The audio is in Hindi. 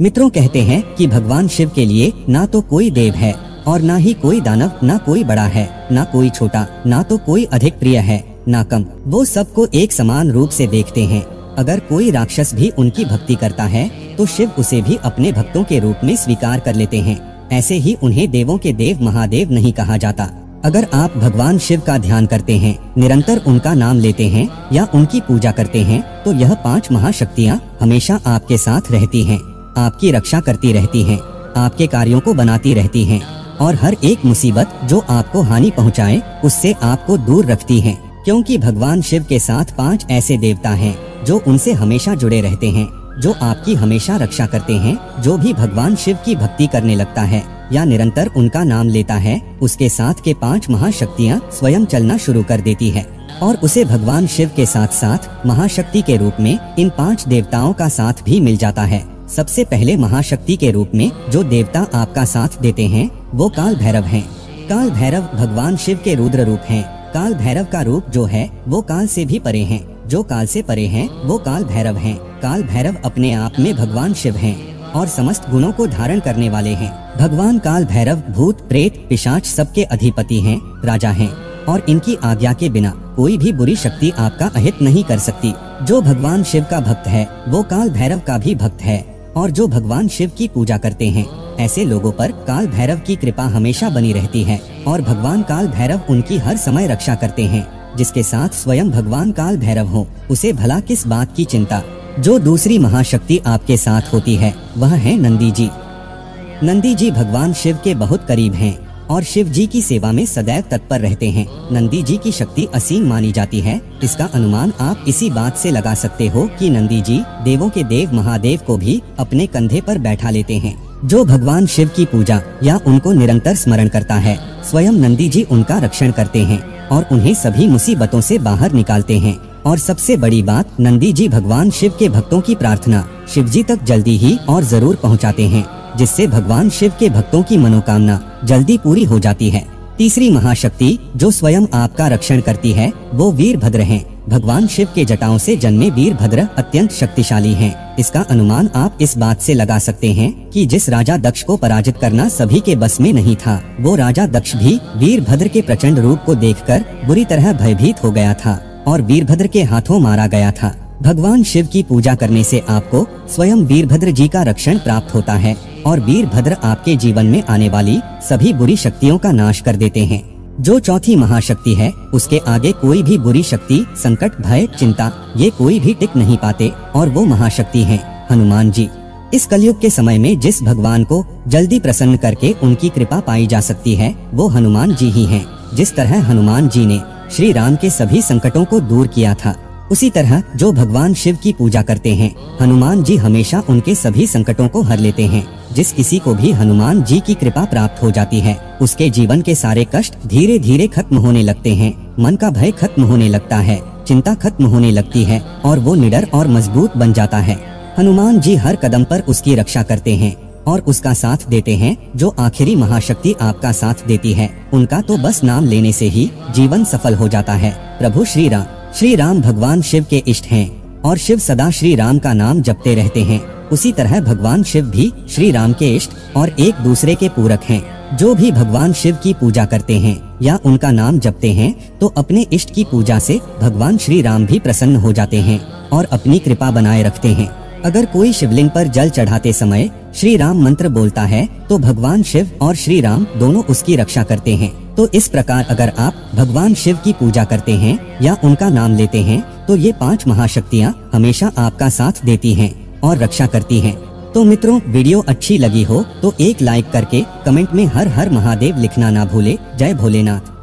मित्रों कहते हैं कि भगवान शिव के लिए ना तो कोई देव है और ना ही कोई दानव ना कोई बड़ा है ना कोई छोटा ना तो कोई अधिक प्रिय है ना कम। वो सबको एक समान रूप से देखते हैं। अगर कोई राक्षस भी उनकी भक्ति करता है तो शिव उसे भी अपने भक्तों के रूप में स्वीकार कर लेते हैं। ऐसे ही उन्हें देवों के देव महादेव नहीं कहा जाता। अगर आप भगवान शिव का ध्यान करते हैं निरंतर उनका नाम लेते हैं या उनकी पूजा करते हैं तो यह पाँच महाशक्तियाँ हमेशा आपके साथ रहती हैं, आपकी रक्षा करती रहती हैं, आपके कार्यों को बनाती रहती हैं और हर एक मुसीबत जो आपको हानि पहुँचाए उससे आपको दूर रखती है क्योंकि भगवान शिव के साथ पाँच ऐसे देवता हैं जो उनसे हमेशा जुड़े रहते हैं जो आपकी हमेशा रक्षा करते हैं जो भी भगवान शिव की भक्ति करने लगता है या निरंतर उनका नाम लेता है उसके साथ के पाँच महाशक्तियाँ स्वयं चलना शुरू कर देती है और उसे भगवान शिव के साथ साथ महाशक्ति के रूप में इन पाँच देवताओं का साथ भी मिल जाता है। सबसे पहले महाशक्ति के रूप में जो देवता आपका साथ देते हैं, वो काल भैरव हैं। काल भैरव भगवान शिव के रुद्र रूप हैं। काल भैरव का रूप जो है, वो काल से भी परे हैं। जो काल से परे हैं, वो काल भैरव हैं। काल भैरव अपने आप में भगवान शिव हैं और समस्त गुणों को धारण करने वाले हैं भगवान काल भैरव भूत, प्रेत, पिशाच सबके अधिपति हैं, राजा हैं और इनकी आज्ञा के बिना कोई भी बुरी शक्ति आपका अहित नहीं कर सकती जो भगवान शिव का भक्त है, वो काल भैरव का भी भक्त है और जो भगवान शिव की पूजा करते हैं। ऐसे लोगों पर काल भैरव की कृपा हमेशा बनी रहती है और भगवान काल भैरव उनकी हर समय रक्षा करते हैं, जिसके साथ स्वयं भगवान काल भैरव हो, उसे भला किस बात की चिंता? जो दूसरी महाशक्ति आपके साथ होती है, वह है नंदी जी। नंदी जी भगवान शिव के बहुत करीब हैं। और शिव जी की सेवा में सदैव तत्पर रहते हैं। नंदी जी की शक्ति असीम मानी जाती है। इसका अनुमान आप इसी बात से लगा सकते हो कि नंदी जी देवों के देव महादेव को भी अपने कंधे पर बैठा लेते हैं। जो भगवान शिव की पूजा या उनको निरंतर स्मरण करता है, स्वयं नंदी जी उनका रक्षण करते हैं और उन्हें सभी मुसीबतों से बाहर निकालते हैं। और सबसे बड़ी बात, नंदी जी भगवान शिव के भक्तों की प्रार्थना, शिव जी तक जल्दी ही और ज़रूर पहुंचाते हैं। जिससे भगवान शिव के भक्तों की मनोकामना जल्दी पूरी हो जाती है तीसरी महाशक्ति जो स्वयं आपका रक्षण करती है, वो वीरभद्र हैं। भगवान शिव के जटाओं से जन्मे वीरभद्र अत्यंत शक्तिशाली हैं। इसका अनुमान आप इस बात से लगा सकते हैं कि जिस राजा दक्ष को पराजित करना सभी के बस में नहीं था, वो राजा दक्ष भी वीरभद्र के प्रचंड रूप को देखकर बुरी तरह भयभीत हो गया था और वीरभद्र के हाथों मारा गया था भगवान शिव की पूजा करने से आपको स्वयं वीरभद्र जी का रक्षण प्राप्त होता है और वीरभद्र आपके जीवन में आने वाली सभी बुरी शक्तियों का नाश कर देते हैं। जो चौथी महाशक्ति है, उसके आगे कोई भी बुरी शक्ति, संकट, भय, चिंता, ये कोई भी टिक नहीं पाते, और वो महाशक्ति है, हनुमान जी। इस कलयुग के समय में जिस भगवान को जल्दी प्रसन्न करके उनकी कृपा पाई जा सकती है, वो हनुमान जी ही हैं। जिस तरह हनुमान जी ने श्री राम के सभी संकटों को दूर किया था, उसी तरह जो भगवान शिव की पूजा करते हैं, हनुमान जी हमेशा उनके सभी संकटों को हर लेते हैं। जिस किसी को भी हनुमान जी की कृपा प्राप्त हो जाती है, उसके जीवन के सारे कष्ट धीरे धीरे खत्म होने लगते हैं। मन का भय खत्म होने लगता है, चिंता खत्म होने लगती है, और वो निडर और मज़बूत बन जाता है। हनुमान जी हर कदम पर उसकी रक्षा करते हैं, और उसका साथ देते हैं, जो आखिरी महाशक्ति आपका साथ देती है। उनका तो बस नाम लेने से ही जीवन सफल हो जाता है। प्रभु श्री राम श्री राम भगवान शिव के इष्ट हैं, और शिव सदा श्री राम का नाम जपते रहते हैं। उसी तरह भगवान शिव भी श्री राम के इष्ट और एक दूसरे के पूरक हैं। जो भी भगवान शिव की पूजा करते हैं या उनका नाम जपते हैं तो अपने इष्ट की पूजा से भगवान श्री राम भी प्रसन्न हो जाते हैं और अपनी कृपा बनाए रखते हैं। अगर कोई शिवलिंग पर जल चढ़ाते समय श्री राम मंत्र बोलता है तो भगवान शिव और श्री राम दोनों उसकी रक्षा करते हैं। तो इस प्रकार अगर आप भगवान शिव की पूजा करते हैं या उनका नाम लेते हैं तो ये पाँच महाशक्तियाँ हमेशा आपका साथ देती हैं। और रक्षा करती हैं। तो मित्रों, वीडियो अच्छी लगी हो तो एक लाइक करके कमेंट में हर हर महादेव लिखना ना भूले जय भोलेनाथ